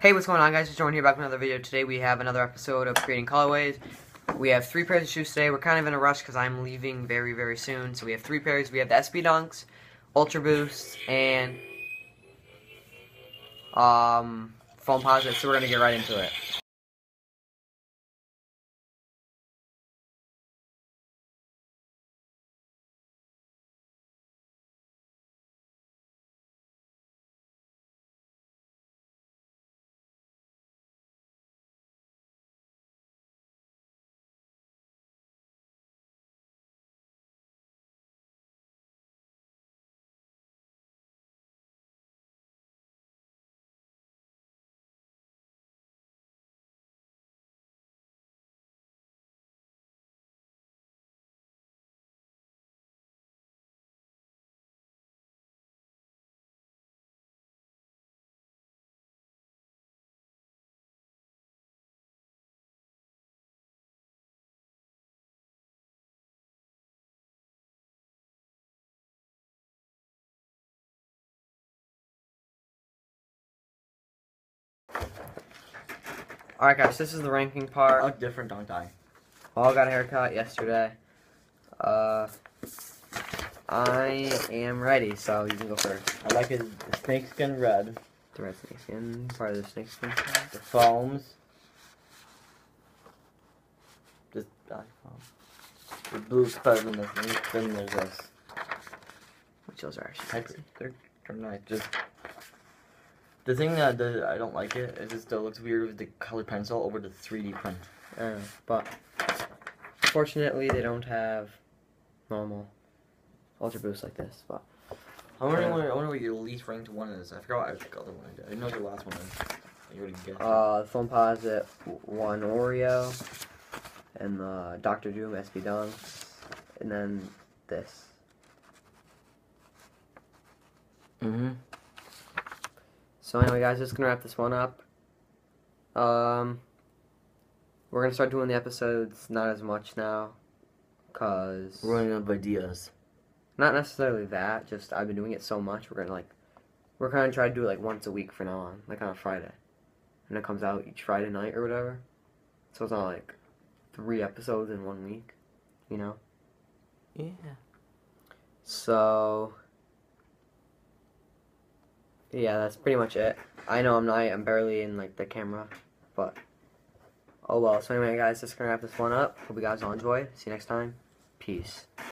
Hey, what's going on guys? It's Jordan here back with another video. Today we have another episode of Creating Colorways. We have three pairs of shoes today. We're kind of in a rush because I'm leaving very, very soon. So we have three pairs. We have the SB Dunks, Ultra Boost, and um, Foamposite. So we're going to get right into it. Alright guys, this is the ranking part. Look different, don't I? All got a haircut yesterday. Uh, I am ready, so you can go first. I like his snakeskin red, The red snakeskin, part of the snakeskin. the foams. Just black foam. The blue's better than this. and Then there's this. Which those are I, actually. they're, they're nice. Just the thing that the, I don't like it is it still looks weird with the colored pencil over the 3D print. Uh, but fortunately, they don't have normal ultra boost like this. But I wonder, Yeah. what, I wonder what your least ranked one is. I forgot what the other one I did. I know what your last one is. You already guessed. uh, Foamposite one Oreo, and the Dr. Doom SB Dunks, and then this. mm-hmm. So anyway, guys, just gonna wrap this one up. Um, we're gonna start doing the episodes not as much now, cause we're Running out of ideas. not necessarily that. Just I've been doing it so much. We're gonna like, we're gonna try to do it like once a week from now on, like on a Friday, and it comes out each Friday night or whatever. So it's not like three episodes in one week, you know. Yeah. So yeah, that's pretty much it. I know I'm not I'm barely in like the camera, but oh well. So anyway guys, just gonna wrap this one up. Hope you guys all enjoy. See you next time. Peace.